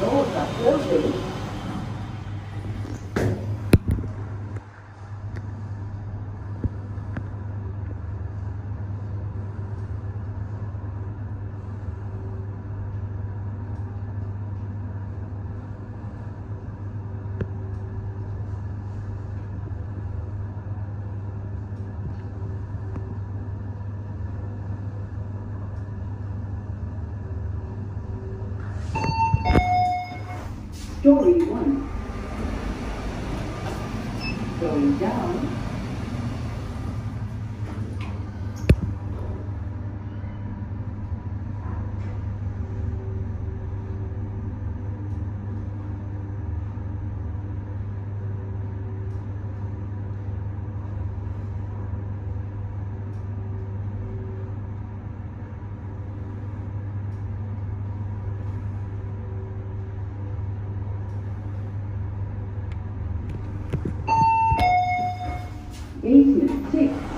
junta, eu vejo. Story one. Going down. 26.